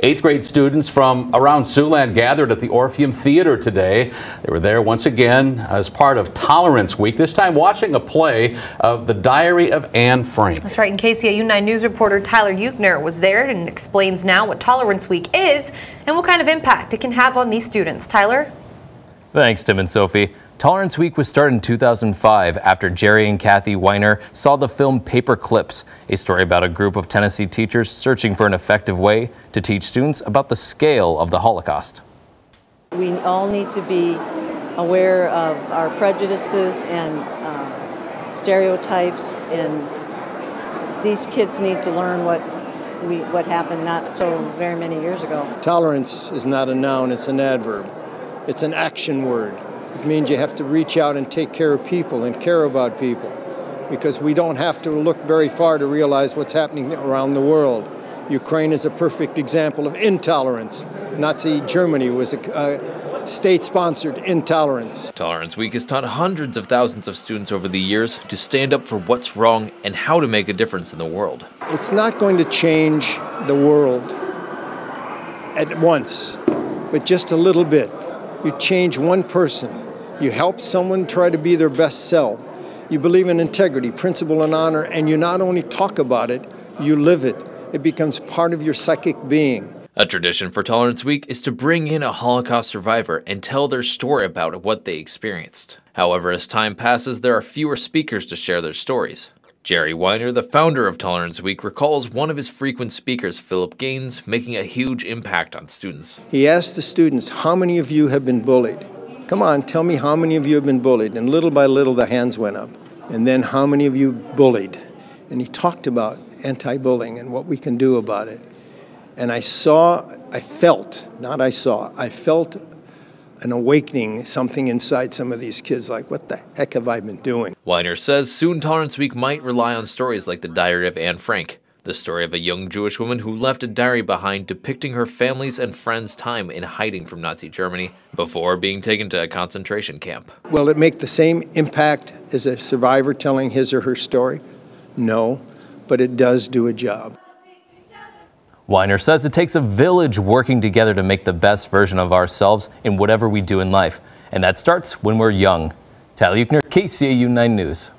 Eighth grade students from around Siouxland gathered at the Orpheum Theater today. They were there once again as part of Tolerance Week, this time watching a play of The Diary of Anne Frank. That's right. And KCAU 9 News reporter Tyler Euchner was there and explains now what Tolerance Week is and what kind of impact it can have on these students. Tyler? Thanks, Tim and Sophie. Tolerance Week was started in 2005 after Jerry and Kathy Weiner saw the film Paper Clips, a story about a group of Tennessee teachers searching for an effective way to teach students about the scale of the Holocaust. We all need to be aware of our prejudices and uh, stereotypes, and these kids need to learn what we, what happened not so very many years ago. Tolerance is not a noun, it's an adverb. It's an action word. It means you have to reach out and take care of people and care about people because we don't have to look very far to realize what's happening around the world. Ukraine is a perfect example of intolerance. Nazi Germany was a uh, state sponsored intolerance. Tolerance Week has taught hundreds of thousands of students over the years to stand up for what's wrong and how to make a difference in the world. It's not going to change the world at once, but just a little bit. You change one person, you help someone try to be their best self. You believe in integrity, principle, and honor, and you not only talk about it, you live it. It becomes part of your psychic being. A tradition for Tolerance Week is to bring in a Holocaust survivor and tell their story about what they experienced. However, as time passes, there are fewer speakers to share their stories. Jerry Weiner, the founder of Tolerance Week, recalls one of his frequent speakers, Philip Gaines, making a huge impact on students. He asked the students, How many of you have been bullied? Come on, tell me how many of you have been bullied. And little by little, the hands went up. And then, how many of you bullied? And he talked about anti bullying and what we can do about it. And I saw, I felt, not I saw, I felt an awakening, something inside some of these kids like, what the heck have I been doing? Weiner says soon Tolerance Week might rely on stories like the Diary of Anne Frank the story of a young Jewish woman who left a diary behind depicting her family's and friends' time in hiding from Nazi Germany before being taken to a concentration camp. Will it make the same impact as a survivor telling his or her story? No, but it does do a job. Weiner says it takes a village working together to make the best version of ourselves in whatever we do in life, and that starts when we're young. Tyler Euchner, KCAU 9 News.